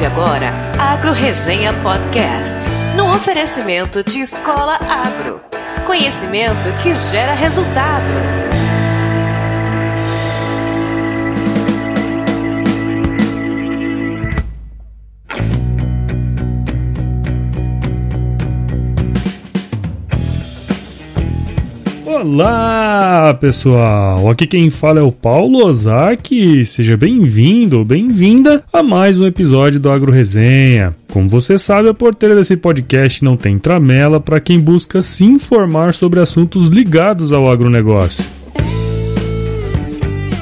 ouve agora Agro Resenha Podcast, no oferecimento de Escola Agro. Conhecimento que gera resultado. Olá, pessoal! Aqui quem fala é o Paulo Ozaki. Seja bem-vindo ou bem-vinda a mais um episódio do Agro Resenha. Como você sabe, a porteira desse podcast não tem tramela para quem busca se informar sobre assuntos ligados ao agronegócio.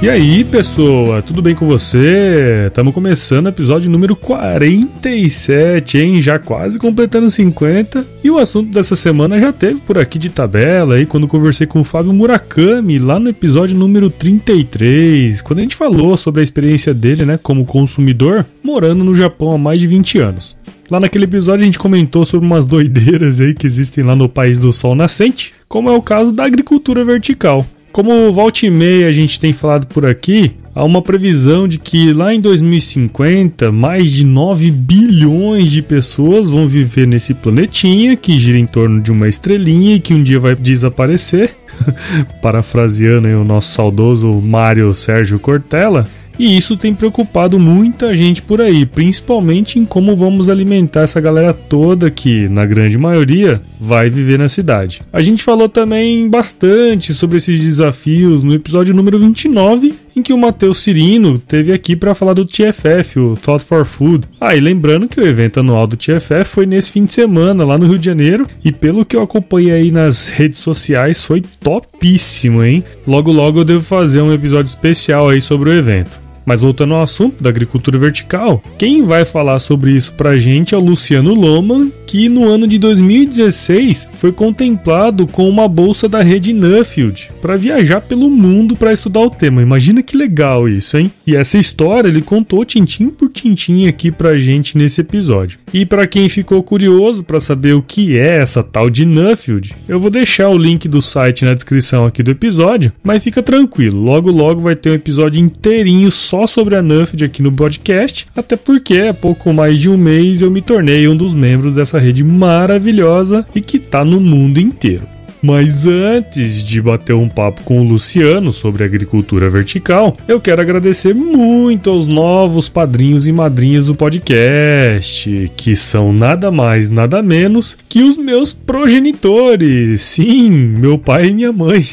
E aí, pessoa, tudo bem com você? Estamos começando o episódio número 47, hein? Já quase completando 50. E o assunto dessa semana já teve por aqui de tabela aí quando conversei com o Fábio Murakami lá no episódio número 33, quando a gente falou sobre a experiência dele, né, como consumidor, morando no Japão há mais de 20 anos. Lá naquele episódio a gente comentou sobre umas doideiras aí que existem lá no país do sol nascente, como é o caso da agricultura vertical. Como volta e meia a gente tem falado por aqui, há uma previsão de que lá em 2050 mais de 9 bilhões de pessoas vão viver nesse planetinha que gira em torno de uma estrelinha e que um dia vai desaparecer. Parafraseando o nosso saudoso Mário Sérgio Cortella. E isso tem preocupado muita gente por aí, principalmente em como vamos alimentar essa galera toda que, na grande maioria, vai viver na cidade. A gente falou também bastante sobre esses desafios no episódio número 29, em que o Matheus Cirino teve aqui para falar do TFF, o Thought for Food. Ah, e lembrando que o evento anual do TFF foi nesse fim de semana lá no Rio de Janeiro, e pelo que eu acompanhei aí nas redes sociais, foi topíssimo, hein? Logo logo eu devo fazer um episódio especial aí sobre o evento. Mas voltando ao assunto da agricultura vertical, quem vai falar sobre isso pra gente é o Luciano Loman, que no ano de 2016 foi contemplado com uma bolsa da rede Nuffield para viajar pelo mundo para estudar o tema. Imagina que legal isso, hein? E essa história ele contou tintim por tintim aqui pra gente nesse episódio. E para quem ficou curioso para saber o que é essa tal de Nuffield, eu vou deixar o link do site na descrição aqui do episódio, mas fica tranquilo, logo logo vai ter um episódio inteirinho só só sobre a Nuffield aqui no podcast, até porque há pouco mais de um mês eu me tornei um dos membros dessa rede maravilhosa e que tá no mundo inteiro. Mas antes de bater um papo com o Luciano sobre agricultura vertical, eu quero agradecer muito aos novos padrinhos e madrinhas do podcast, que são nada mais, nada menos que os meus progenitores. Sim, meu pai e minha mãe.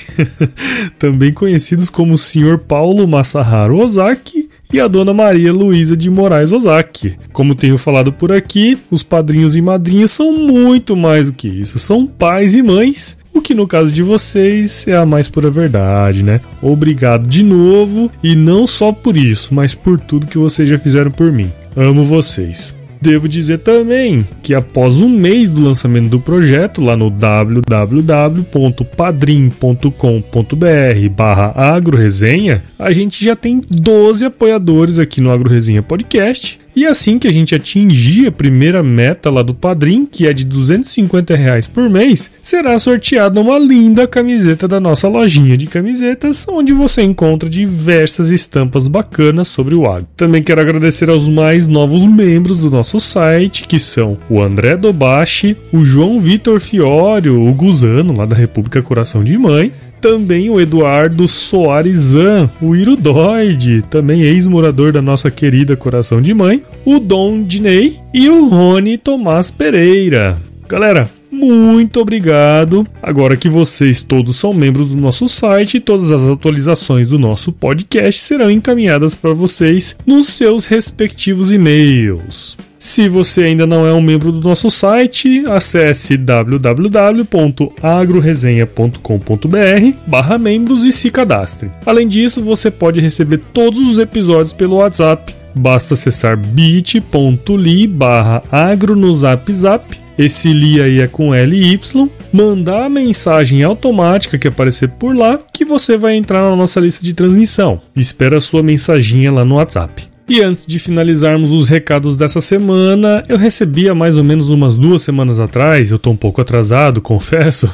Também conhecidos como o Sr. Paulo Masaharu Ozaki e a dona Maria Luísa de Moraes Ozaki. Como tenho falado por aqui, os padrinhos e madrinhas são muito mais do que isso, são pais e mães o que no caso de vocês é a mais pura verdade, né? Obrigado de novo e não só por isso, mas por tudo que vocês já fizeram por mim. Amo vocês. Devo dizer também que após um mês do lançamento do projeto lá no www.padrim.com.br barra agroresenha, a gente já tem 12 apoiadores aqui no AgroResenha Podcast e assim que a gente atingir a primeira meta lá do Padrim, que é de 250 reais por mês, será sorteada uma linda camiseta da nossa lojinha de camisetas, onde você encontra diversas estampas bacanas sobre o agro. Também quero agradecer aos mais novos membros do nosso site, que são o André Dobashi, o João Vitor Fiório, o Guzano, lá da República Coração de Mãe, também o Eduardo Soarizan, o Irudoide, também ex-morador da nossa querida Coração de Mãe, o Dom Diney e o Rony Tomás Pereira. Galera, muito obrigado. Agora que vocês todos são membros do nosso site, todas as atualizações do nosso podcast serão encaminhadas para vocês nos seus respectivos e-mails. Se você ainda não é um membro do nosso site, acesse www.agroresenha.com.br barra membros e se cadastre. Além disso, você pode receber todos os episódios pelo WhatsApp. Basta acessar bit.ly barra agro no zap zap esse li aí é com L e Y, mandar a mensagem automática que aparecer por lá, que você vai entrar na nossa lista de transmissão. Espera a sua mensaginha lá no WhatsApp. E antes de finalizarmos os recados dessa semana, eu recebi há mais ou menos umas duas semanas atrás, eu tô um pouco atrasado, confesso,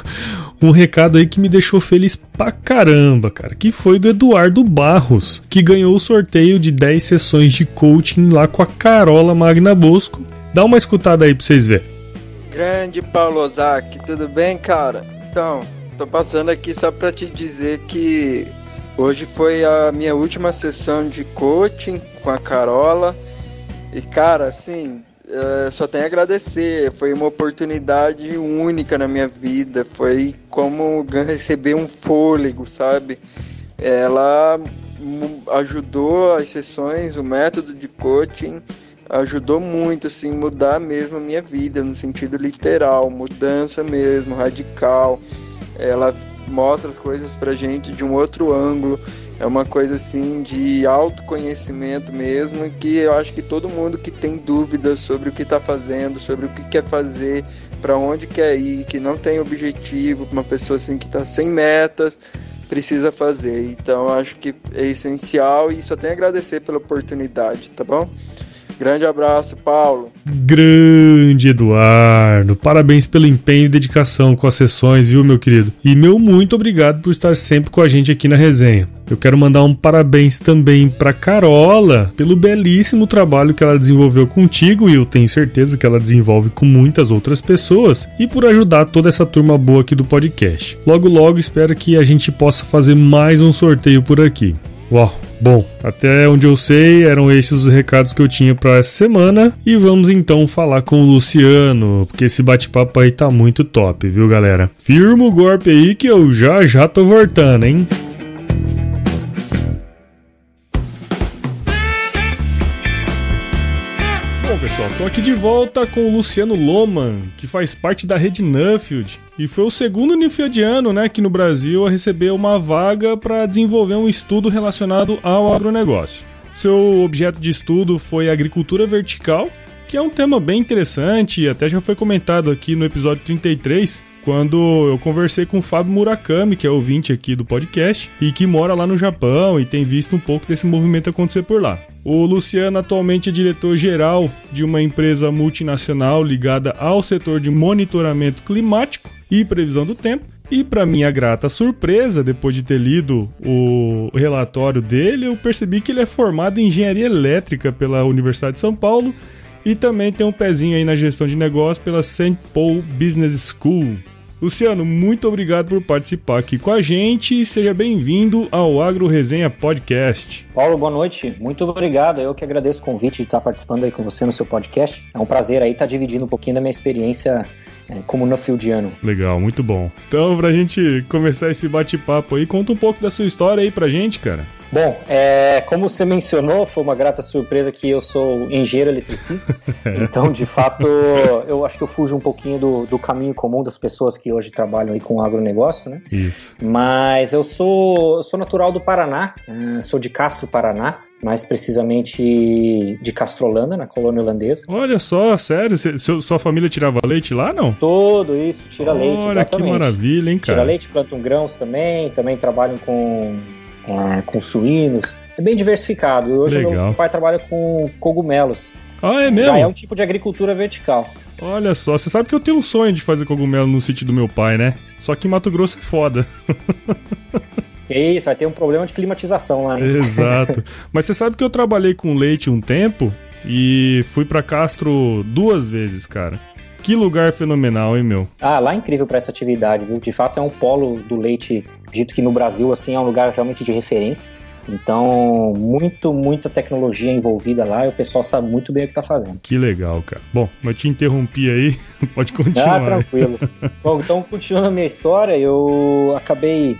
um recado aí que me deixou feliz pra caramba, cara, que foi do Eduardo Barros, que ganhou o sorteio de 10 sessões de coaching lá com a Carola Magna Bosco. Dá uma escutada aí pra vocês verem. Grande Paulo Ozaki, tudo bem, cara? Então, tô passando aqui só pra te dizer que hoje foi a minha última sessão de coaching com a Carola. E, cara, assim, uh, só tenho a agradecer. Foi uma oportunidade única na minha vida. Foi como receber um fôlego, sabe? Ela ajudou as sessões, o método de coaching ajudou muito assim mudar mesmo a minha vida no sentido literal, mudança mesmo, radical. Ela mostra as coisas pra gente de um outro ângulo é uma coisa assim de autoconhecimento mesmo, que eu acho que todo mundo que tem dúvidas sobre o que está fazendo, sobre o que quer fazer, para onde quer ir, que não tem objetivo, uma pessoa assim que está sem metas, precisa fazer. Então acho que é essencial e só tenho a agradecer pela oportunidade, tá bom? Grande abraço, Paulo. Grande Eduardo. Parabéns pelo empenho e dedicação com as sessões, viu, meu querido? E meu muito obrigado por estar sempre com a gente aqui na resenha. Eu quero mandar um parabéns também para Carola pelo belíssimo trabalho que ela desenvolveu contigo e eu tenho certeza que ela desenvolve com muitas outras pessoas e por ajudar toda essa turma boa aqui do podcast. Logo logo espero que a gente possa fazer mais um sorteio por aqui. Uau, bom, até onde eu sei, eram esses os recados que eu tinha para essa semana. E vamos então falar com o Luciano, porque esse bate-papo aí tá muito top, viu, galera? Firma o golpe aí que eu já já tô voltando, hein? Pessoal, tô aqui de volta com o Luciano Loman, que faz parte da rede Nuffield e foi o segundo Nuffieldiano, né, aqui no Brasil a receber uma vaga para desenvolver um estudo relacionado ao agronegócio. Seu objeto de estudo foi agricultura vertical, que é um tema bem interessante e até já foi comentado aqui no episódio 33, quando eu conversei com o Fábio Murakami, que é ouvinte aqui do podcast e que mora lá no Japão e tem visto um pouco desse movimento acontecer por lá. O Luciano atualmente é diretor-geral de uma empresa multinacional ligada ao setor de monitoramento climático e previsão do tempo. E para minha grata surpresa, depois de ter lido o relatório dele, eu percebi que ele é formado em engenharia elétrica pela Universidade de São Paulo e também tem um pezinho aí na gestão de negócios pela St. Paul Business School. Luciano, muito obrigado por participar aqui com a gente e seja bem-vindo ao Agro Resenha Podcast. Paulo, boa noite. Muito obrigado. Eu que agradeço o convite de estar participando aí com você no seu podcast. É um prazer aí estar dividindo um pouquinho da minha experiência como no fieldiano. Legal, muito bom. Então, pra gente começar esse bate-papo aí, conta um pouco da sua história aí pra gente, cara. Bom, é, como você mencionou, foi uma grata surpresa que eu sou engenheiro eletricista. então, de fato, eu acho que eu fujo um pouquinho do, do caminho comum das pessoas que hoje trabalham aí com agronegócio, né? Isso. Mas eu sou, eu sou natural do Paraná, uh, sou de Castro, Paraná mais precisamente de Castrolanda, na colônia holandesa. Olha só, sério? Seu, sua família tirava leite lá, não? Todo isso, tira Olha, leite. Olha que maravilha, hein, cara? Tira leite, plantam grãos também, também trabalham com é, com suínos. É bem diversificado. Hoje Legal. meu pai trabalha com cogumelos. Ah, é mesmo? Já é um tipo de agricultura vertical. Olha só, você sabe que eu tenho um sonho de fazer cogumelo no sítio do meu pai, né? Só que Mato Grosso é foda. Que isso, vai ter um problema de climatização lá. Hein? Exato. Mas você sabe que eu trabalhei com leite um tempo e fui para Castro duas vezes, cara. Que lugar fenomenal, hein, meu? Ah, lá é incrível para essa atividade, viu? De fato é um polo do leite, dito que no Brasil, assim, é um lugar realmente de referência. Então, muito, muita tecnologia envolvida lá e o pessoal sabe muito bem o que tá fazendo. Que legal, cara. Bom, eu te interrompi aí, pode continuar. Ah, tranquilo. Bom, então, continuando a minha história, eu acabei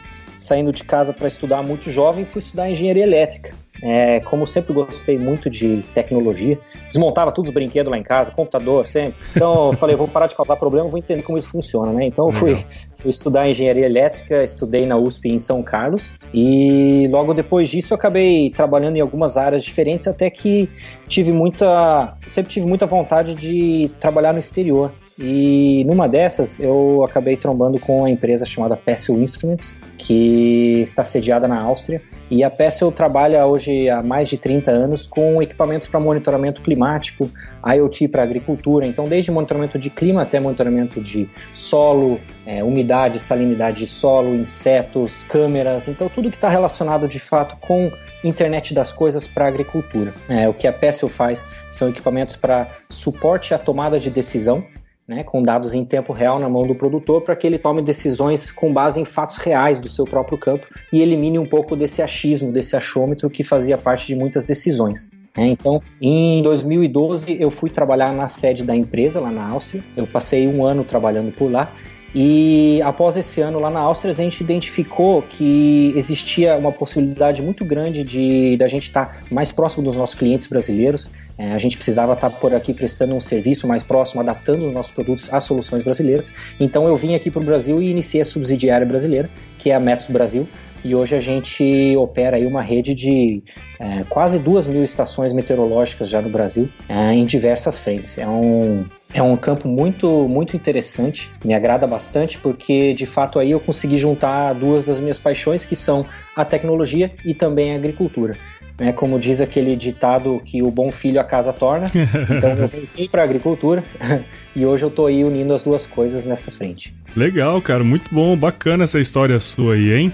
saindo de casa para estudar muito jovem fui estudar engenharia elétrica. É, como sempre gostei muito de tecnologia, desmontava todos os brinquedos lá em casa, computador, sempre. Então eu falei, vou parar de causar problema, vou entender como isso funciona, né? Então eu fui, fui estudar engenharia elétrica, estudei na USP em São Carlos e logo depois disso eu acabei trabalhando em algumas áreas diferentes até que tive muita, sempre tive muita vontade de trabalhar no exterior. E numa dessas eu acabei trombando com uma empresa chamada Pessel Instruments, que está sediada na Áustria. E a Pessel trabalha hoje há mais de 30 anos com equipamentos para monitoramento climático, IoT para agricultura. Então, desde monitoramento de clima até monitoramento de solo, é, umidade, salinidade de solo, insetos, câmeras. Então, tudo que está relacionado de fato com internet das coisas para agricultura. É, o que a Pessel faz são equipamentos para suporte à tomada de decisão né, com dados em tempo real na mão do produtor para que ele tome decisões com base em fatos reais do seu próprio campo e elimine um pouco desse achismo, desse achômetro que fazia parte de muitas decisões. É, então, em 2012, eu fui trabalhar na sede da empresa, lá na Áustria. Eu passei um ano trabalhando por lá. E após esse ano lá na Áustria, a gente identificou que existia uma possibilidade muito grande de da gente estar mais próximo dos nossos clientes brasileiros, é, a gente precisava estar por aqui prestando um serviço mais próximo, adaptando os nossos produtos às soluções brasileiras. Então eu vim aqui para o Brasil e iniciei a subsidiária brasileira, que é a Metos Brasil. E hoje a gente opera aí uma rede de é, quase duas mil estações meteorológicas já no Brasil, é, em diversas frentes. É um, é um campo muito, muito interessante, me agrada bastante, porque de fato aí eu consegui juntar duas das minhas paixões, que são a tecnologia e também a agricultura. Né? Como diz aquele ditado que o bom filho a casa torna. Então eu voltei para a agricultura e hoje eu estou aí unindo as duas coisas nessa frente. Legal, cara, muito bom, bacana essa história sua aí, hein?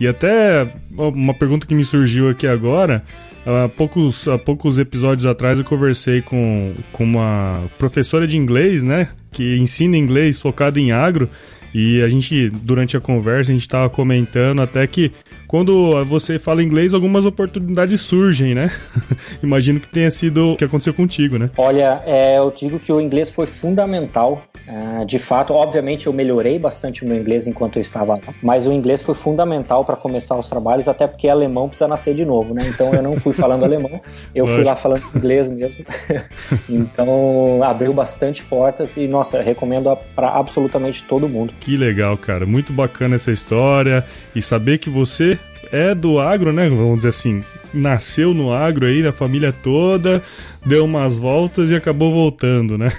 E até uma pergunta que me surgiu aqui agora. Há poucos, há poucos episódios atrás eu conversei com, com uma professora de inglês, né? Que ensina inglês focado em agro. E a gente, durante a conversa, a gente estava comentando até que quando você fala inglês, algumas oportunidades surgem, né? Imagino que tenha sido o que aconteceu contigo, né? Olha, é, eu digo que o inglês foi fundamental. É, de fato, obviamente eu melhorei bastante o meu inglês enquanto eu estava lá, mas o inglês foi fundamental para começar os trabalhos, até porque alemão precisa nascer de novo, né? Então eu não fui falando alemão, eu fui lá falando inglês mesmo. então abriu bastante portas e, nossa, recomendo para absolutamente todo mundo. Que legal, cara. Muito bacana essa história e saber que você é do agro, né? Vamos dizer assim, nasceu no agro aí, da família toda, deu umas voltas e acabou voltando, né?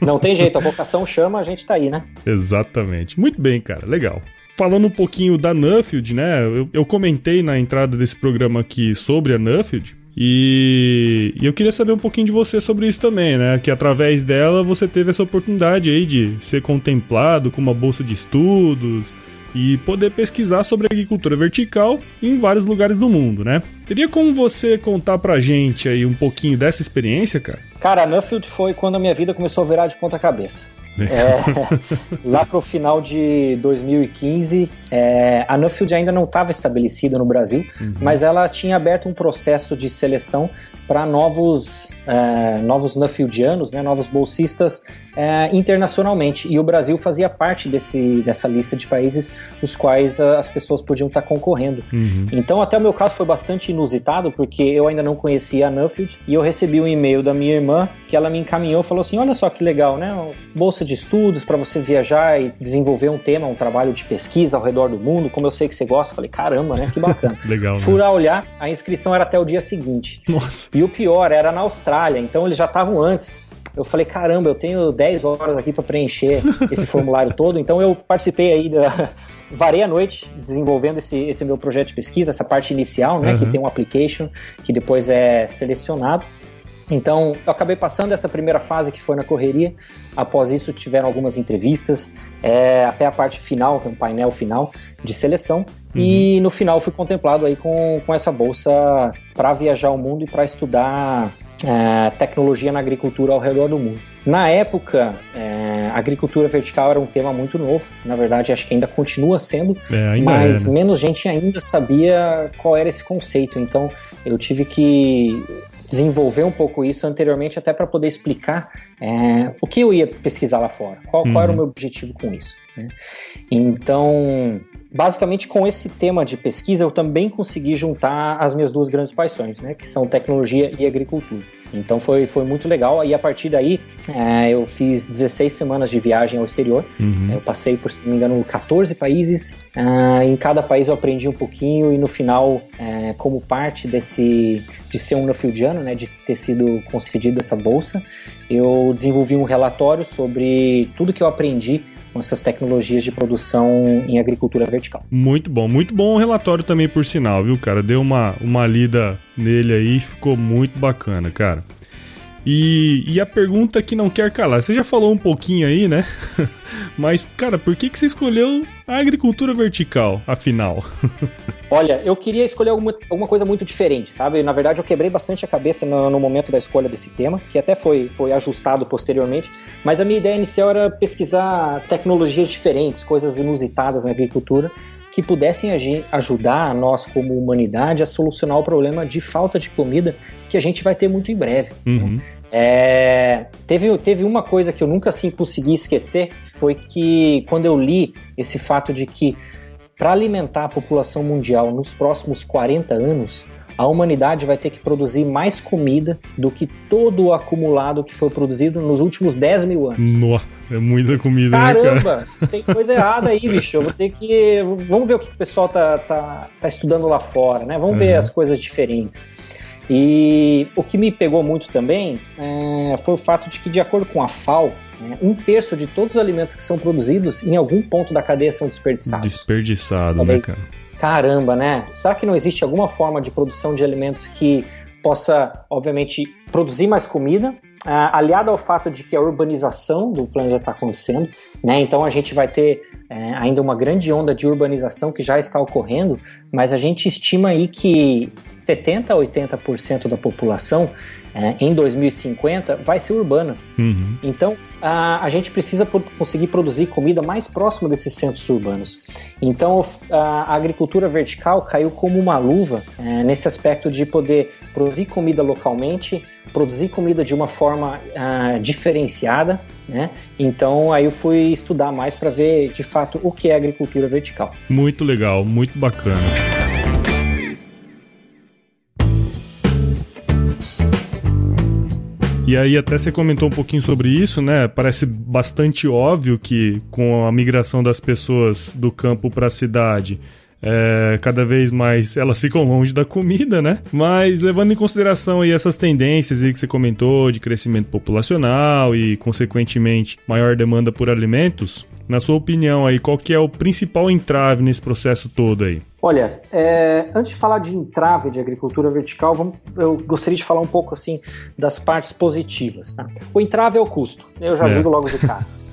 Não tem jeito, a vocação chama, a gente tá aí, né? Exatamente. Muito bem, cara, legal. Falando um pouquinho da Nuffield, né? Eu, eu comentei na entrada desse programa aqui sobre a Nuffield. E, e, eu queria saber um pouquinho de você sobre isso também, né? Que através dela você teve essa oportunidade aí de ser contemplado com uma bolsa de estudos, e poder pesquisar sobre agricultura vertical em vários lugares do mundo, né? Teria como você contar pra gente aí um pouquinho dessa experiência, cara? Cara, Nuffield foi quando a minha vida começou a virar de ponta cabeça. É, lá pro final de 2015, é, a Nuffield ainda não estava estabelecida no Brasil, uhum. mas ela tinha aberto um processo de seleção para novos, é, novos Nuffieldianos, né, novos bolsistas é, internacionalmente. E o Brasil fazia parte desse, dessa lista de países os quais uh, as pessoas podiam estar concorrendo. Uhum. Então, até o meu caso foi bastante inusitado, porque eu ainda não conhecia a Nuffield e eu recebi um e-mail da minha irmã que ela me encaminhou falou assim: Olha só que legal, né? Bolsa de estudos para você viajar e desenvolver um tema, um trabalho de pesquisa ao redor do mundo, como eu sei que você gosta. falei: Caramba, né? Que bacana. legal. Fui né? olhar, a inscrição era até o dia seguinte. Nossa. E o pior, era na Austrália, então eles já estavam antes. Eu falei, caramba, eu tenho 10 horas aqui para preencher esse formulário todo, então eu participei aí da. Varei a noite desenvolvendo esse, esse meu projeto de pesquisa, essa parte inicial, né, uhum. que tem um application que depois é selecionado. Então, eu acabei passando essa primeira fase que foi na correria. Após isso, tiveram algumas entrevistas, é, até a parte final, é um painel final de seleção. Uhum. E no final fui contemplado aí com, com essa bolsa para viajar o mundo e para estudar é, tecnologia na agricultura ao redor do mundo. Na época, é, a agricultura vertical era um tema muito novo, na verdade acho que ainda continua sendo, é, ainda mas é, né? menos gente ainda sabia qual era esse conceito, então eu tive que desenvolver um pouco isso anteriormente até para poder explicar é, o que eu ia pesquisar lá fora, qual, uhum. qual era o uhum. meu objetivo com isso. Né? Então, basicamente com esse tema de pesquisa eu também consegui juntar as minhas duas grandes paixões, né, que são tecnologia e agricultura. Então foi, foi muito legal. E a partir daí é, eu fiz 16 semanas de viagem ao exterior. Uhum. Eu passei, por se não me engano, 14 países. É, em cada país eu aprendi um pouquinho e no final é, como parte desse de ser um Nuffieldiano, né, de ter sido concedido essa bolsa, eu desenvolvi um relatório sobre tudo que eu aprendi com essas tecnologias de produção em agricultura vertical. Muito bom, muito bom o relatório também, por sinal, viu, cara? Deu uma, uma lida nele aí, ficou muito bacana, cara. E, e a pergunta que não quer calar, você já falou um pouquinho aí, né? Mas, cara, por que, que você escolheu a agricultura vertical, afinal? Olha, eu queria escolher alguma, alguma coisa muito diferente, sabe? Na verdade, eu quebrei bastante a cabeça no, no, momento da escolha desse tema, que até foi, foi ajustado posteriormente. Mas a minha ideia inicial era pesquisar tecnologias diferentes, coisas inusitadas na agricultura, que pudessem ajudar a nós, como humanidade, a solucionar o problema de falta de comida que a gente vai ter muito em breve. Né? Uhum. Né? É, teve, teve uma coisa que eu nunca assim consegui esquecer, foi que quando eu li esse fato de que para alimentar a população mundial nos próximos 40 anos, a humanidade vai ter que produzir mais comida do que todo o acumulado que foi produzido nos últimos 10 mil anos. Nossa, é muita comida, Caramba, né, cara? tem coisa errada aí, bicho. Eu vou ter que. Vamos ver o que o pessoal tá, tá, tá estudando lá fora, né? Vamos uhum. ver as coisas diferentes. E o que me pegou muito também é, foi o fato de que, de acordo com a FAO, né, um terço de todos os alimentos que são produzidos em algum ponto da cadeia são desperdiçados. Desperdiçado, né, cara? Caramba, né? Será que não existe alguma forma de produção de alimentos que possa, obviamente, produzir mais comida, aliado ao fato de que a urbanização do planeta está acontecendo, né? Então a gente vai ter é, ainda uma grande onda de urbanização que já está ocorrendo, mas a gente estima aí que 70 a 80% da população é, em 2050 vai ser urbana. Uhum. Então a, a, gente precisa conseguir produzir comida mais próxima desses centros urbanos. Então a, agricultura vertical caiu como uma luva é, nesse aspecto de poder produzir comida localmente, produzir comida de uma forma diferenciada, né? Então aí eu fui estudar mais para ver de fato o que é agricultura vertical. Muito legal, muito bacana. E aí até você comentou um pouquinho sobre isso, né? Parece bastante óbvio que com a migração das pessoas do campo para a cidade, é, cada vez mais elas ficam longe da comida, né? Mas levando em consideração aí essas tendências aí que você comentou de crescimento populacional e consequentemente maior demanda por alimentos, na sua opinião aí, qual que é o principal entrave nesse processo todo aí? Olha, é, antes de falar de entrave de agricultura vertical, vamos, eu gostaria de falar um pouco assim das partes positivas. Tá? O entrave é o custo, eu já é. digo logo de cara.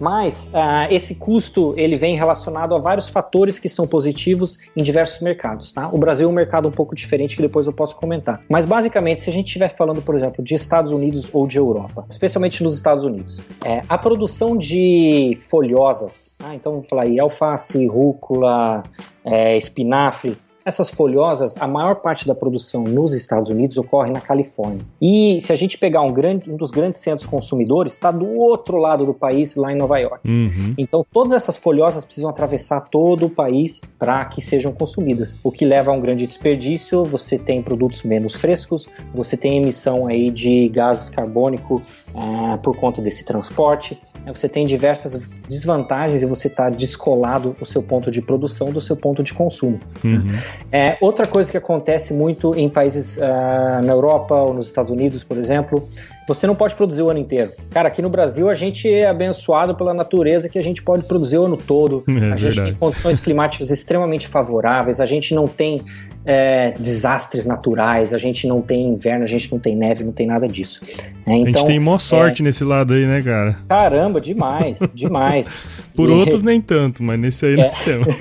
Mas uh, esse custo ele vem relacionado a vários fatores que são positivos em diversos mercados. Tá? O Brasil é um mercado um pouco diferente que depois eu posso comentar. Mas basicamente, se a gente estiver falando, por exemplo, de Estados Unidos ou de Europa, especialmente nos Estados Unidos, é, a produção de folhosas, ah, então vamos falar aí alface, rúcula, é, espinafre, essas folhosas, a maior parte da produção nos Estados Unidos ocorre na Califórnia. E se a gente pegar um, grande, um dos grandes centros consumidores, está do outro lado do país, lá em Nova York. Uhum. Então, todas essas folhosas precisam atravessar todo o país para que sejam consumidas, o que leva a um grande desperdício. Você tem produtos menos frescos, você tem emissão aí de gases carbônico uh, por conta desse transporte. Você tem diversas desvantagens e você está descolado o seu ponto de produção do seu ponto de consumo. Uhum. É, outra coisa que acontece muito em países uh, na Europa ou nos Estados Unidos, por exemplo, você não pode produzir o ano inteiro. Cara, aqui no Brasil a gente é abençoado pela natureza que a gente pode produzir o ano todo. É, a gente verdade. tem condições climáticas extremamente favoráveis, a gente não tem é, desastres naturais, a gente não tem inverno, a gente não tem neve, não tem nada disso. É, então, a gente então, tem maior sorte é... nesse lado aí, né, cara? Caramba, demais, demais. Por e... outros nem tanto, mas nesse aí é. nós temos.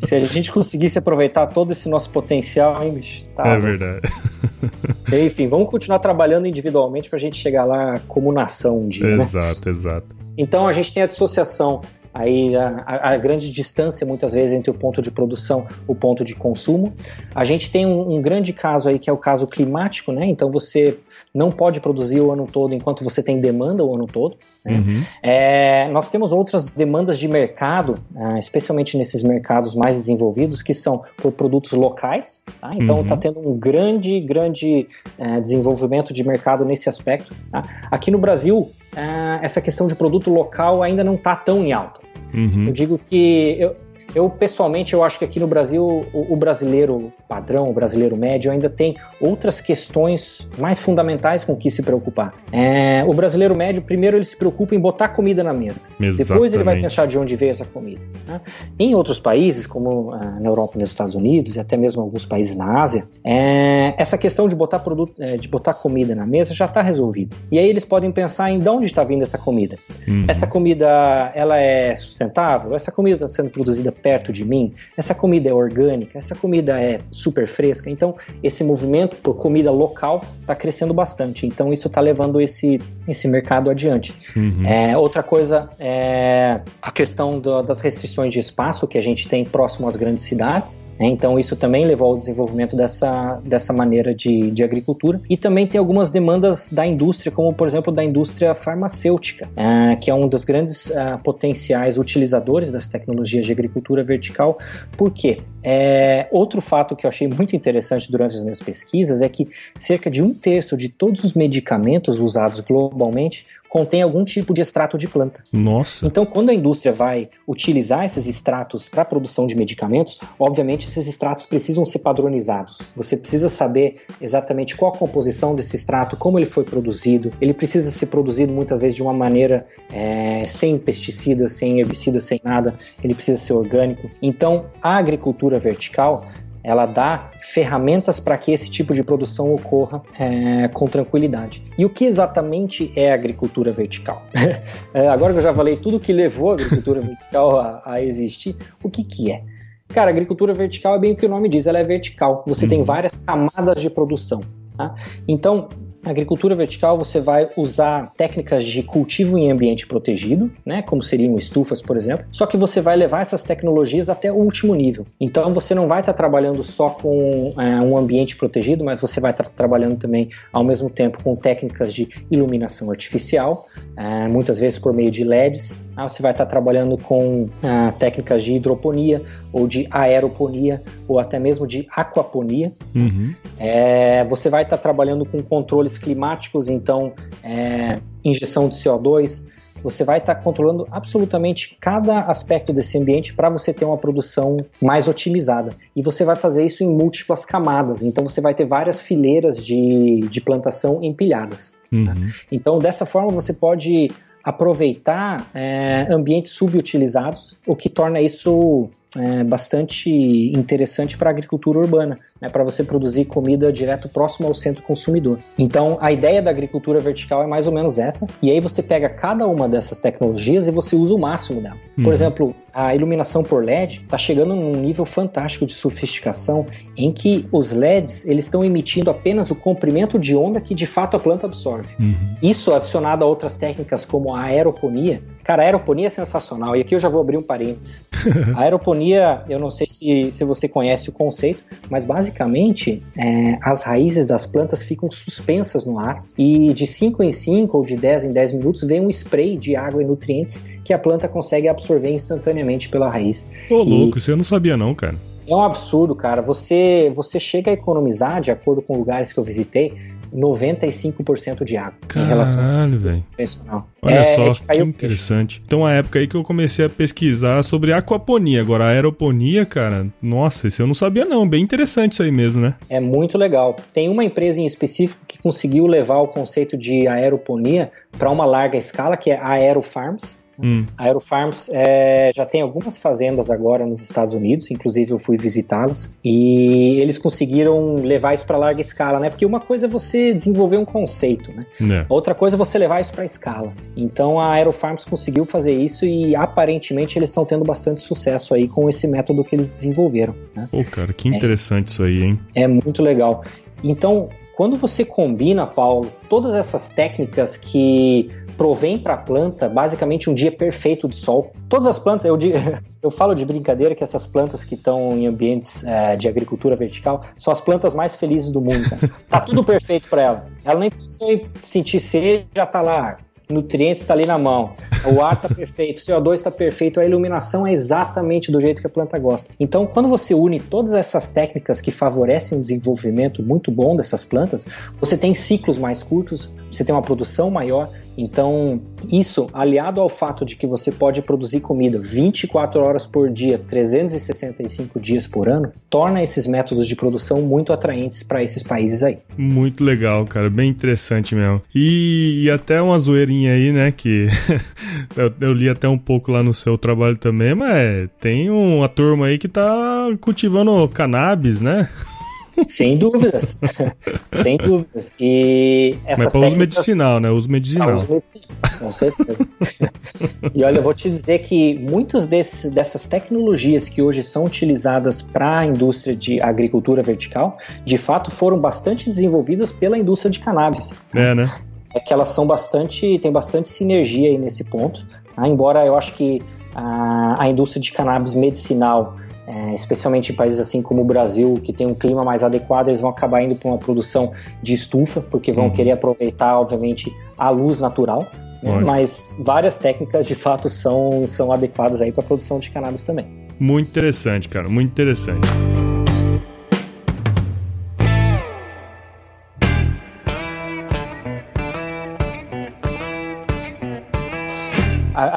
Se a gente conseguisse aproveitar todo esse nosso potencial, hein, bicho? Tá, é verdade. Enfim, vamos continuar trabalhando individualmente para a gente chegar lá como nação um dia. Né? Exato, né? exato. Então a gente tem a dissociação aí a, a, grande distância muitas vezes entre o ponto de produção e o ponto de consumo. A gente tem um, um, grande caso aí que é o caso climático, né? Então você não pode produzir o ano todo enquanto você tem demanda o ano todo. Né? Uhum. É, nós temos outras demandas de mercado, uh, especialmente nesses mercados mais desenvolvidos, que são por produtos locais. Tá? Então está uhum. tendo um grande, grande uh, desenvolvimento de mercado nesse aspecto. Tá? Aqui no Brasil, uh, essa questão de produto local ainda não está tão em alta. Uhum. Eu digo que eu, Eu, pessoalmente, eu acho que aqui no Brasil, o, o brasileiro padrão, o brasileiro médio, ainda tem outras questões mais fundamentais com que se preocupar. É, o brasileiro médio, primeiro, ele se preocupa em botar comida na mesa. Exatamente. Depois ele vai pensar de onde veio essa comida. Né? Em outros países, como ah, na Europa e nos Estados Unidos, e até mesmo alguns países na Ásia, é, essa questão de botar, produto, é, de botar comida na mesa já está resolvida. E aí eles podem pensar em de onde está vindo essa comida. Uhum. Essa comida, ela é sustentável? Essa comida está sendo produzida perto de mim? Essa comida é orgânica? Essa comida é super fresca? Então, esse movimento por comida local está crescendo bastante. Então, isso está levando esse, esse mercado adiante. Uhum. É, outra coisa é a questão do, das restrições de espaço que a gente tem próximo às grandes cidades. Né? Então, isso também levou ao desenvolvimento dessa, dessa maneira de, de agricultura. E também tem algumas demandas da indústria, como, por exemplo, da indústria farmacêutica, uh, que é um dos grandes uh, potenciais utilizadores das tecnologias de agricultura vertical. Por quê? É, outro fato que eu achei muito interessante durante as minhas pesquisas é que cerca de um terço de todos os medicamentos usados globalmente contém algum tipo de extrato de planta. Nossa. Então, quando a indústria vai utilizar esses extratos para a produção de medicamentos, obviamente esses extratos precisam ser padronizados. Você precisa saber exatamente qual a composição desse extrato, como ele foi produzido. Ele precisa ser produzido muitas vezes de uma maneira é, sem pesticidas, sem herbicidas, sem nada. Ele precisa ser orgânico. Então, a agricultura vertical ela dá ferramentas para que esse tipo de produção ocorra é, com tranquilidade. E o que exatamente é agricultura vertical? é, agora que eu já falei tudo que levou a agricultura vertical a, a existir, o que, que é? Cara, agricultura vertical é bem o que o nome diz, ela é vertical. Você uhum. tem várias camadas de produção. Tá? Então, agricultura vertical, você vai usar técnicas de cultivo em ambiente protegido, né, como seriam estufas, por exemplo, só que você vai levar essas tecnologias até o último nível. Então, você não vai estar trabalhando só com é, um ambiente protegido, mas você vai estar trabalhando também, ao mesmo tempo, com técnicas de iluminação artificial, é, muitas vezes por meio de LEDs, ah, você vai estar trabalhando com ah, técnicas de hidroponia ou de aeroponia ou até mesmo de aquaponia. Uhum. É, você vai estar trabalhando com controles climáticos, então é, injeção de CO2. Você vai estar controlando absolutamente cada aspecto desse ambiente para você ter uma produção mais otimizada. E você vai fazer isso em múltiplas camadas. Então você vai ter várias fileiras de, de plantação empilhadas. Tá? Uhum. Então, dessa forma, você pode aproveitar é, ambientes subutilizados, o que torna isso é, bastante interessante para a agricultura urbana, né, para você produzir comida direto próximo ao centro consumidor. Então, a ideia da agricultura vertical é mais ou menos essa, e aí você pega cada uma dessas tecnologias e você usa o máximo dela. Uhum. Por exemplo, a iluminação por LED está chegando num nível fantástico de sofisticação em que os LEDs eles estão emitindo apenas o comprimento de onda que de fato a planta absorve. Uhum. Isso adicionado a outras técnicas como a aeroponia, Cara, a aeroponia é sensacional. E aqui eu já vou abrir um parênteses. A aeroponia, eu não sei se, se você conhece o conceito, mas basicamente é, as raízes das plantas ficam suspensas no ar e de 5 em 5 ou de 10 em 10 minutos vem um spray de água e nutrientes que a planta consegue absorver instantaneamente pela raiz. Ô, louco, isso eu não sabia não, cara. É um absurdo, cara. Você, você chega a economizar, de acordo com lugares que eu visitei, 95% de água Caralho, em relação velho. Olha é, só, que interessante. Então, a época aí que eu comecei a pesquisar sobre aquaponia. Agora, a aeroponia, cara, nossa, isso eu não sabia não. Bem interessante isso aí mesmo, né? É muito legal. Tem uma empresa em específico que conseguiu levar o conceito de aeroponia para uma larga escala, que é a Aero Farms. Hum. A Aerofarms é, já tem algumas fazendas agora nos Estados Unidos, inclusive eu fui visitá-las, e eles conseguiram levar isso para larga escala, né? Porque uma coisa é você desenvolver um conceito, né? É. Outra coisa é você levar isso para escala. Então a Aerofarms conseguiu fazer isso e aparentemente eles estão tendo bastante sucesso aí com esse método que eles desenvolveram. Né? Pô, cara, que interessante é, isso aí, hein? É muito legal. Então, quando você combina, Paulo, todas essas técnicas que provém para a planta basicamente um dia perfeito de sol. Todas as plantas, eu, digo, eu falo de brincadeira que essas plantas que estão em ambientes é, de agricultura vertical são as plantas mais felizes do mundo. Cara. Tá tudo perfeito para ela. Ela nem precisa sentir sede, já tá lá nutrientes está ali na mão, o ar está perfeito, o CO2 está perfeito, a iluminação é exatamente do jeito que a planta gosta. Então, quando você une todas essas técnicas que favorecem um desenvolvimento muito bom dessas plantas, você tem ciclos mais curtos, você tem uma produção maior. Então, isso, aliado ao fato de que você pode produzir comida 24 horas por dia, 365 dias por ano, torna esses métodos de produção muito atraentes para esses países aí. Muito legal, cara, bem interessante mesmo. E, e até uma zoeirinha aí, né, que eu, eu, li até um pouco lá no seu trabalho também, mas tem uma turma aí que tá cultivando cannabis, né? Sem dúvidas. Sem dúvidas. E essas Mas para técnicas... uso medicinal, né? Uso medicinal. Ah, uso medicinal, com certeza. e olha, eu vou te dizer que muitas dessas tecnologias que hoje são utilizadas para a indústria de agricultura vertical, de fato foram bastante desenvolvidas pela indústria de cannabis. É, né? É que elas são bastante, tem bastante sinergia aí nesse ponto. Tá? Embora eu acho que a, a indústria de cannabis medicinal é, especialmente em países assim como o Brasil, que tem um clima mais adequado, eles vão acabar indo para uma produção de estufa, porque vão uhum. querer aproveitar, obviamente, a luz natural. Né? Mas várias técnicas, de fato, são, são adequadas aí para a produção de cannabis também. Muito interessante, cara, muito interessante.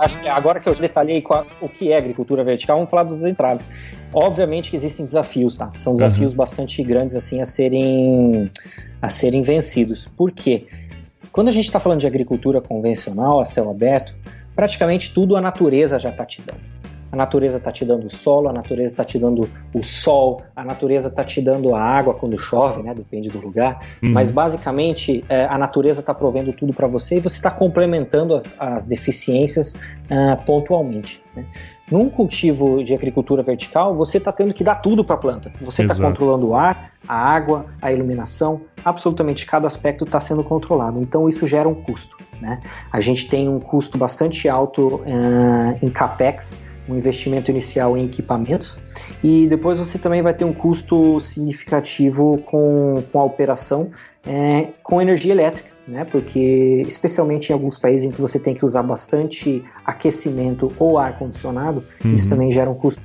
Acho que agora que eu detalhei qual, o que é agricultura vertical, vamos falar dos entraves. Obviamente que existem desafios, tá? São desafios uhum. bastante grandes assim a serem a serem vencidos. Por quê? Quando a gente está falando de agricultura convencional, a céu aberto, praticamente tudo a natureza já está te dando. A natureza está te dando o solo, a natureza está te dando o sol, a natureza está te dando a água quando chove, né? Depende do lugar. Uhum. Mas basicamente é, a natureza está provendo tudo para você e você está complementando as, as deficiências uh, pontualmente. Né? Num cultivo de agricultura vertical, você está tendo que dar tudo para a planta. Você está controlando o ar, a água, a iluminação, absolutamente cada aspecto está sendo controlado. Então isso gera um custo. Né? A gente tem um custo bastante alto uh, em capex, um investimento inicial em equipamentos, e depois você também vai ter um custo significativo com, com a operação é, com energia elétrica né? Porque especialmente em alguns países em que você tem que usar bastante aquecimento ou ar condicionado, uhum. isso também gera um custo.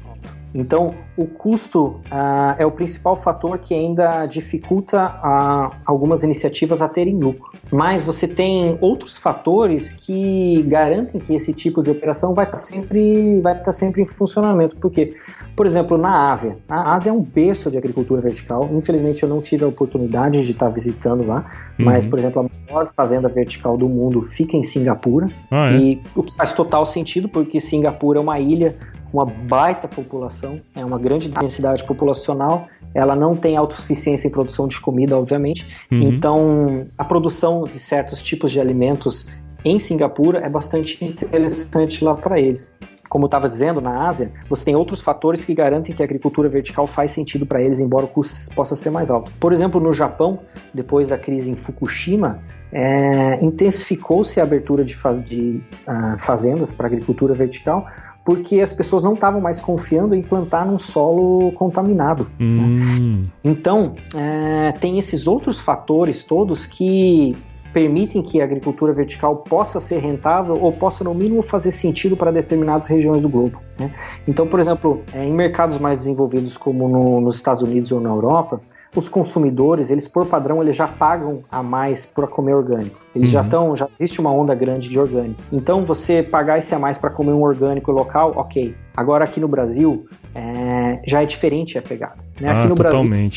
Então, o custo uh, é o principal fator que ainda dificulta uh, algumas iniciativas a terem lucro. Mas você tem outros fatores que garantem que esse tipo de operação vai estar sempre, vai estar sempre em funcionamento. Porque por exemplo, na Ásia. A Ásia é um berço de agricultura vertical. Infelizmente, eu não tive a oportunidade de estar visitando lá. Uhum. Mas, por exemplo, a maior fazenda vertical do mundo fica em Singapura. Ah, é? E o que faz total sentido, porque Singapura é uma ilha uma baita população, é uma grande densidade populacional. Ela não tem autossuficiência em produção de comida, obviamente. Uhum. Então, a produção de certos tipos de alimentos em Singapura é bastante interessante lá para eles como eu estava dizendo, na Ásia, você tem outros fatores que garantem que a agricultura vertical faz sentido para eles, embora o custo possa ser mais alto. Por exemplo, no Japão, depois da crise em Fukushima, é, intensificou-se a abertura de, de uh, fazendas para agricultura vertical, porque as pessoas não estavam mais confiando em plantar num solo contaminado. Né? Hum. Né? Então, é, tem esses outros fatores todos que permitem que a agricultura vertical possa ser rentável ou possa, no mínimo, fazer sentido para determinadas regiões do globo. Né? Então, por exemplo, é, em mercados mais desenvolvidos, como no, nos Estados Unidos ou na Europa, os consumidores, eles por padrão, eles já pagam a mais para comer orgânico. Eles uhum. já estão, já existe uma onda grande de orgânico. Então, você pagar esse a mais para comer um orgânico local, ok. Agora aqui no Brasil, é, já é diferente a pegada. Né? Aqui ah, no Brasil, né,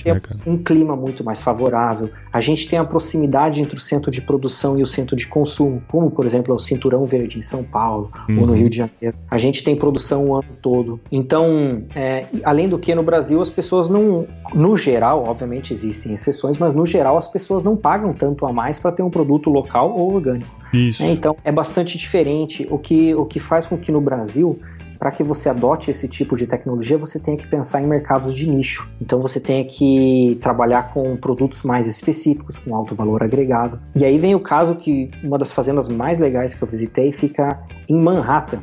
um clima muito mais favorável. A gente tem a proximidade entre o centro de produção e o centro de consumo, como, por exemplo, é o Cinturão Verde em São Paulo uhum. ou no uhum. Rio de Janeiro. A gente tem produção o ano todo. Então, é, além do que, no Brasil, as pessoas não, no geral, obviamente existem exceções, mas no geral as pessoas não pagam tanto a mais para ter um produto local ou orgânico. Isso. É, então, é bastante diferente. O que, o que faz com que no Brasil para que você adote esse tipo de tecnologia, você tem que pensar em mercados de nicho. Então você tem que trabalhar com produtos mais específicos, com alto valor agregado. E aí vem o caso que uma das fazendas mais legais que eu visitei fica em Manhattan,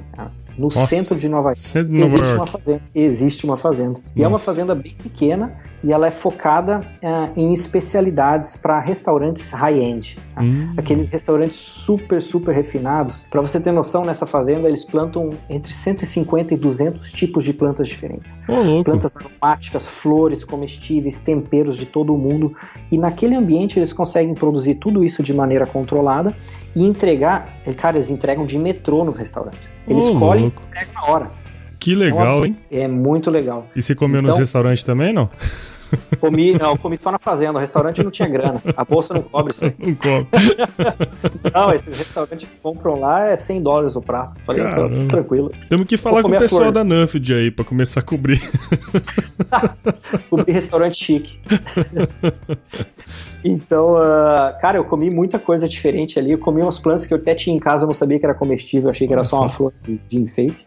no Nossa, centro de Nova York. De Nova existe York. uma fazenda. Existe uma fazenda. E é uma fazenda bem pequena e ela é focada uh, em especialidades para restaurantes high-end. Tá? Hum. Aqueles restaurantes super, super refinados. Para você ter noção, nessa fazenda eles plantam entre 150 e 200 tipos de plantas diferentes. Oh, plantas aromáticas, flores, comestíveis, temperos de todo o mundo. E naquele ambiente eles conseguem produzir tudo isso de maneira controlada e entregar. Cara, eles entregam de metrô nos restaurantes. Eles oh, escolhem e entregam na hora. Que legal, então, hein? É muito legal. E você comeu então, nos restaurantes também, não? Comi, não, comi só na fazenda. O restaurante não tinha grana. A bolsa não cobre isso aí. Não cobre. não, esses restaurantes que compram lá é 100 dólares o prato. Falei, tranquilo. Temos que falar com o pessoal da Nuffield aí pra começar a cobrir. cobrir restaurante chique. então, uh, cara, eu comi muita coisa diferente ali. Eu comi umas plantas que eu até tinha em casa, eu não sabia que era comestível. Achei que era Nossa. só uma flor de, de enfeite.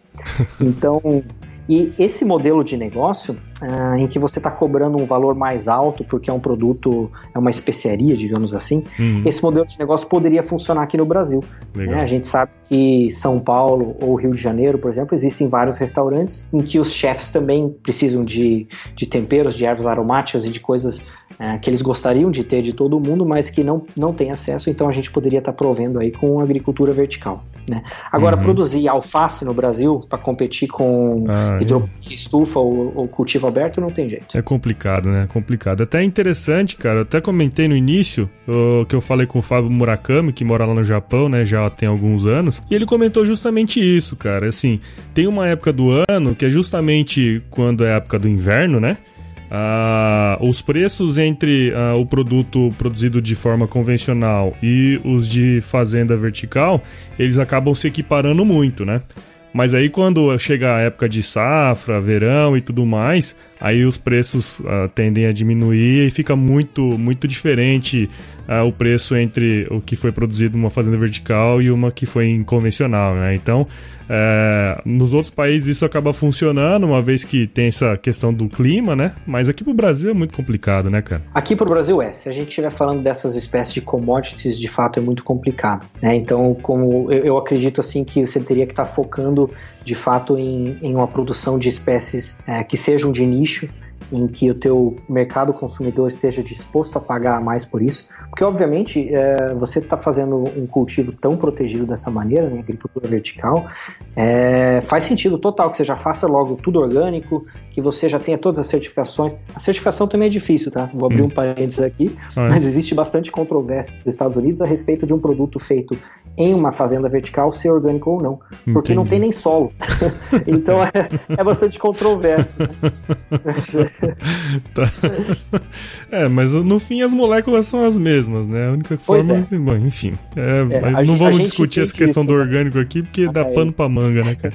Então, e esse modelo de negócio, uh, em que você está cobrando um valor mais alto porque é um produto, é uma especiaria, digamos assim, uhum. esse modelo de negócio poderia funcionar aqui no Brasil. Né? A gente sabe que São Paulo ou Rio de Janeiro, por exemplo, existem vários restaurantes em que os chefs também precisam de, de temperos, de ervas aromáticas e de coisas é, que eles gostariam de ter de todo mundo, mas que não, não tem acesso, então a gente poderia estar tá provendo aí com agricultura vertical. Né? Agora, uhum. produzir alface no Brasil para competir com ah, hidroponia, estufa ou, ou, cultivo aberto não tem jeito. É complicado, né? É complicado. Até interessante, cara. Eu até comentei no início uh, que eu falei com o Fábio Murakami, que mora lá no Japão, né? Já tem alguns anos. E ele comentou justamente isso, cara. Assim, tem uma época do ano que é justamente quando é a época do inverno, né? Uh, os preços entre uh, o produto produzido de forma convencional e os de fazenda vertical, eles acabam se equiparando muito, né? Mas aí quando chega a época de safra, verão e tudo mais, aí os preços uh, tendem a diminuir e fica muito, muito diferente uh, o preço entre o que foi produzido numa fazenda vertical e uma que foi em convencional, né? Então, uh, nos outros países isso acaba funcionando, uma vez que tem essa questão do clima, né? Mas aqui pro Brasil é muito complicado, né, cara? Aqui pro Brasil é. Se a gente estiver falando dessas espécies de commodities, de fato é muito complicado, né? Então, como eu, eu acredito assim que você teria que estar tá focando de fato em, em uma produção de espécies é, que sejam de nicho, em que o teu mercado consumidor esteja disposto a pagar mais por isso, porque obviamente é, você está fazendo um cultivo tão protegido dessa maneira, né, agricultura vertical, é, faz sentido total que você já faça logo tudo orgânico, que você já tenha todas as certificações. A certificação também é difícil, tá? Vou abrir hum. um parênteses aqui, é. mas existe bastante controvérsia nos Estados Unidos a respeito de um produto feito em uma fazenda vertical ser orgânico ou não, porque Entendi. não tem nem solo. então é, é, bastante controverso. Né? tá. É, mas no fim as moléculas são as mesmas, né? A única forma. É. Bom, enfim. É, é, não vamos discutir essa questão isso, do né? orgânico aqui, porque ah, dá é pano pra manga, né, cara?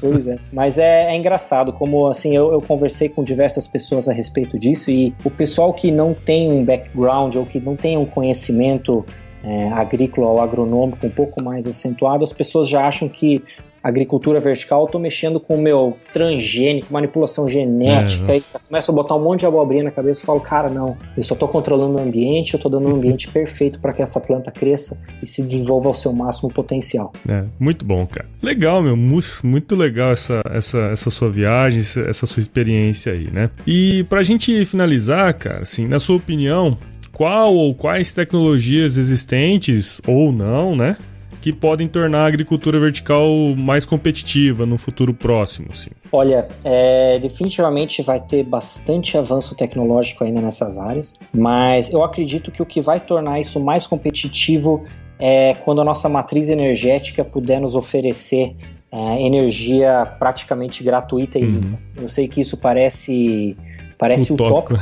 Pois é. Mas é, é, engraçado, como assim, eu, eu conversei com diversas pessoas a respeito disso, e o pessoal que não tem um background ou que não tem um conhecimento é, agrícola ou agronômico um pouco mais acentuado, as pessoas já acham que agricultura vertical, eu tô mexendo com o meu transgênico, manipulação genética, é, e começo a botar um monte de abobrinha na cabeça e falo, cara, não, eu só tô controlando o ambiente, eu tô dando um ambiente perfeito para que essa planta cresça e se desenvolva ao seu máximo potencial. É, muito bom, cara. Legal, meu, muito legal essa, essa, essa sua viagem, essa sua experiência aí, né? E pra gente finalizar, cara, assim, na sua opinião, qual ou quais tecnologias existentes ou não, né? Que podem tornar a agricultura vertical mais competitiva no futuro próximo, assim. Olha, é, definitivamente vai ter bastante avanço tecnológico ainda nessas áreas, mas eu acredito que o que vai tornar isso mais competitivo é quando a nossa matriz energética puder nos oferecer é, energia praticamente gratuita e limpa. Uhum. Eu sei que isso parece Parece utópico,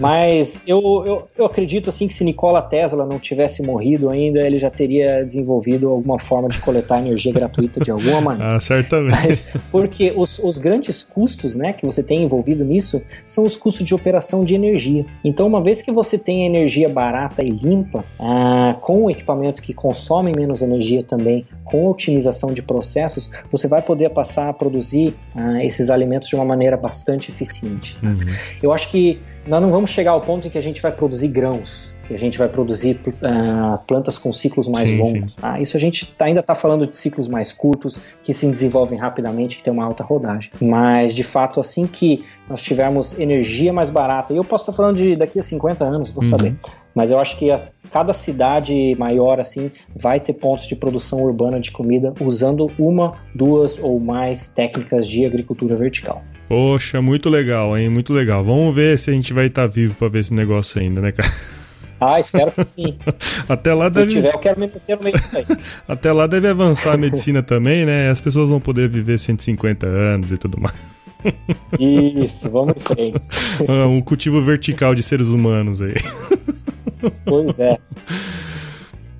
mas eu, eu, eu, acredito assim que se Nikola Tesla não tivesse morrido ainda, ele já teria desenvolvido alguma forma de coletar energia gratuita de alguma maneira. Ah, certamente. Mas, porque os, os grandes custos né, que você tem envolvido nisso são os custos de operação de energia. Então, uma vez que você tem energia barata e limpa, ah, com equipamentos que consomem menos energia também, com otimização de processos, você vai poder passar a produzir ah, esses alimentos de uma maneira bastante eficiente. Uhum. Eu acho que nós não vamos chegar ao ponto em que a gente vai produzir grãos, que a gente vai produzir uh, plantas com ciclos mais sim, longos. Sim. Tá? Isso a gente ainda está falando de ciclos mais curtos, que se desenvolvem rapidamente, que tem uma alta rodagem. Mas, de fato, assim que nós tivermos energia mais barata, e eu posso estar tá falando de daqui a 50 anos, vou uhum. saber. Mas eu acho que a, cada cidade maior assim vai ter pontos de produção urbana de comida usando uma, duas ou mais técnicas de agricultura vertical. Poxa, muito legal, hein? Muito legal. Vamos ver se a gente vai estar tá vivo para ver esse negócio ainda, né, cara? Ah, espero que sim. Até lá deve... Se tiver, eu quero me meter no meio disso aí. Até lá deve avançar a medicina também, né? As pessoas vão poder viver 150 anos e tudo mais. Isso, vamos em frente. Um cultivo vertical de seres humanos aí. Pois é.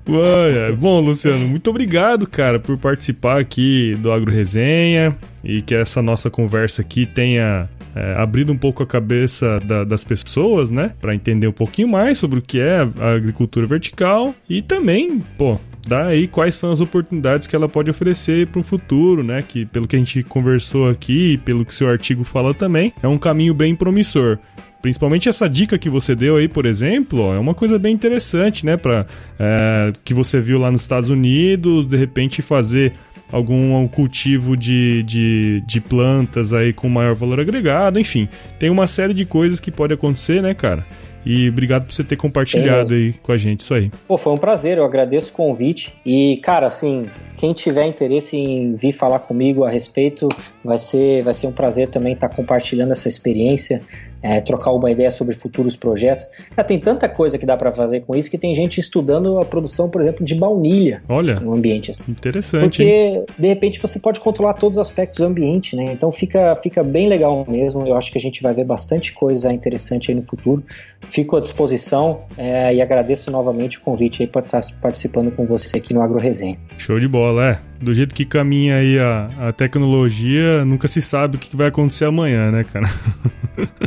Ué, bom, Luciano, muito obrigado, cara, por participar aqui do Agro Resenha e que essa nossa conversa aqui tenha é, abrido um pouco a cabeça da, das pessoas, né, para entender um pouquinho mais sobre o que é a agricultura vertical e também, pô, dar aí quais são as oportunidades que ela pode oferecer para o futuro, né? Que pelo que a gente conversou aqui, pelo que seu artigo fala também, é um caminho bem promissor. Principalmente essa dica que você deu aí, por exemplo, ó, é uma coisa bem interessante, né? Para é, que você viu lá nos Estados Unidos, de repente fazer algum cultivo de, de, de plantas aí com maior valor agregado, enfim, tem uma série de coisas que pode acontecer, né, cara? E obrigado por você ter compartilhado aí com a gente isso aí. Pô, foi um prazer, eu agradeço o convite. E, cara, assim, quem tiver interesse em vir falar comigo a respeito, vai ser, vai ser um prazer também estar compartilhando essa experiência é, trocar uma ideia sobre futuros projetos. Tem tanta coisa que dá para fazer com isso que tem gente estudando a produção, por exemplo, de baunilha Olha, no ambiente. Assim. Interessante. Porque, hein? de repente, você pode controlar todos os aspectos do ambiente, né? Então fica, fica bem legal mesmo. Eu acho que a gente vai ver bastante coisa interessante aí no futuro. Fico à disposição é, e agradeço novamente o convite para estar participando com você aqui no Agro Resenha. Show de bola, é. Do jeito que caminha aí a, a tecnologia, nunca se sabe o que vai acontecer amanhã, né, cara?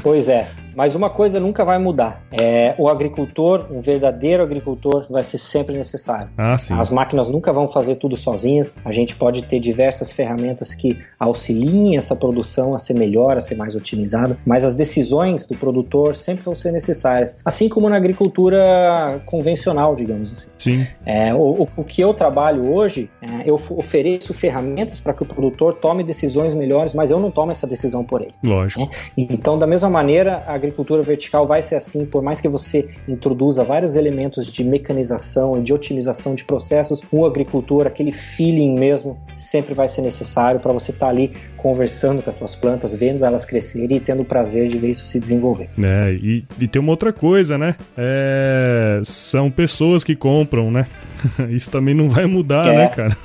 Pois é. Mas uma coisa nunca vai mudar. É, o agricultor, um verdadeiro agricultor, vai ser sempre necessário. Ah. As máquinas nunca vão fazer tudo sozinhas. A gente pode ter diversas ferramentas que auxiliem essa produção a ser melhor, a ser mais otimizada, mas as decisões do produtor sempre vão ser necessárias. Assim como na agricultura convencional, digamos assim. Sim. É, o, o, que eu trabalho hoje, é, eu ofereço ferramentas para que o produtor tome decisões melhores, mas eu não tomo essa decisão por ele. Lógico. Né? Então, da mesma maneira, a agricultura vertical vai ser assim, por mais que você introduza vários elementos de mecanização e de otimização de processos, o agricultor, aquele feeling mesmo, sempre vai ser necessário para você estar tá ali conversando com as suas plantas, vendo elas crescerem e tendo o prazer de ver isso se desenvolver. É, e, e tem uma outra coisa, né? É, são pessoas que compram, né? isso também não vai mudar, é, né, cara?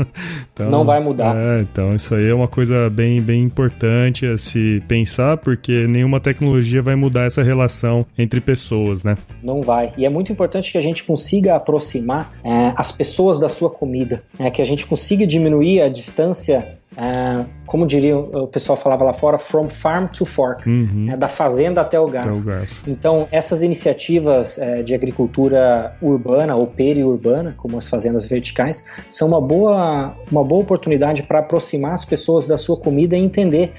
então, não vai mudar. É, então isso aí é uma coisa bem, bem importante a se pensar, porque nenhuma tecnologia vai mudar essa relação entre pessoas, né? Não vai. E é muito importante que a gente consiga aproximar é, as pessoas da sua comida, é, que a gente consiga diminuir a distância Uh, como diria o pessoal falava lá fora, from farm to fork, uhum. né, da fazenda até o garfo. Então, essas iniciativas uh, de agricultura urbana ou periurbana, como as fazendas verticais, são uma boa, uma boa oportunidade para aproximar as pessoas da sua comida e entender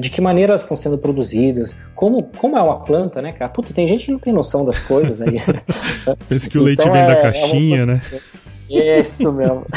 de que maneira elas estão sendo produzidas, como, como é uma planta, né, cara? Puta, tem gente que não tem noção das coisas aí. Pensa que o leite então, vem da caixinha, é uma... né? Isso mesmo.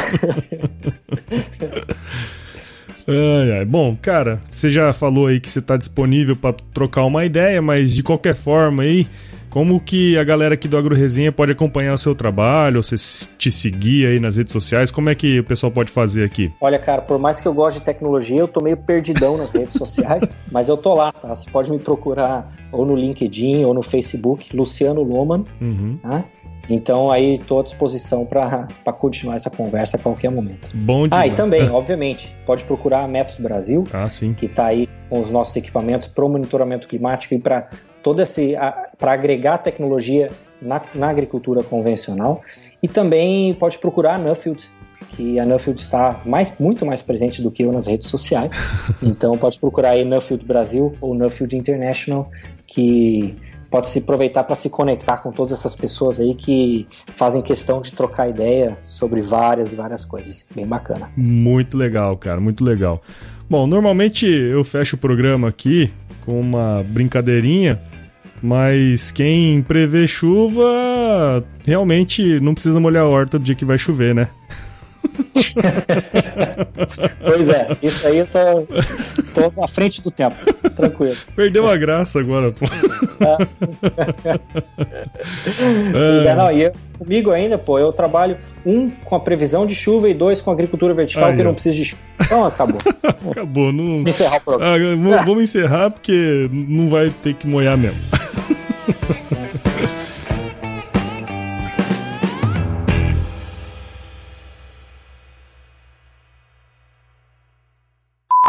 Ai, ai. Bom, cara, você já falou aí que você está disponível para trocar uma ideia, mas de qualquer forma aí, como que a galera aqui do Agro Resenha pode acompanhar o seu trabalho, você te seguir aí nas redes sociais? Como é que o pessoal pode fazer aqui? Olha, cara, por mais que eu goste de tecnologia, eu tô meio perdidão nas redes sociais, mas eu tô lá, tá? Você pode me procurar ou no LinkedIn ou no Facebook, Luciano Loman, uhum. tá? Então aí estou à disposição para continuar essa conversa a qualquer momento. Bom demais. Ah, e também, obviamente, pode procurar a Metos Brasil, ah, que está aí com os nossos equipamentos para o monitoramento climático e para para agregar tecnologia na, na, agricultura convencional. E também pode procurar a Nuffield, que a Nuffield está mais, muito mais presente do que eu nas redes sociais. então pode procurar aí Nuffield Brasil ou Nuffield International, que pode se aproveitar para se conectar com todas essas pessoas aí que fazem questão de trocar ideia sobre várias e várias coisas. Bem bacana. Muito legal, cara, muito legal. Bom, normalmente eu fecho o programa aqui com uma brincadeirinha, mas quem prevê chuva realmente não precisa molhar a horta do dia que vai chover, né? pois é, isso aí eu tô, tô à frente do tempo, tranquilo. Perdeu a graça agora, pô. É. é. Não, e eu, comigo ainda, pô, eu trabalho um com a previsão de chuva e dois com a agricultura vertical que não precisa de chuva. Então acabou. acabou. Não... Vamos encerrar o programa. Ah, vamos encerrar porque não vai ter que molhar mesmo.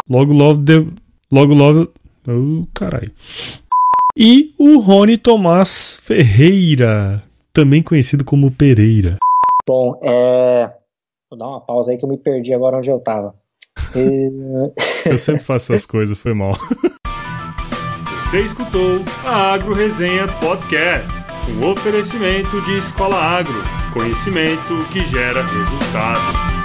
Logo, logo, de... logo, logo. Oh, caralho. E o Rony Tomás Ferreira, também conhecido como Pereira. Bom, é. Vou dar uma pausa aí que eu me perdi agora onde eu tava. eu sempre faço essas coisas, foi mal. Você escutou a Agro Resenha Podcast, um oferecimento de Escola Agro, conhecimento que gera resultado.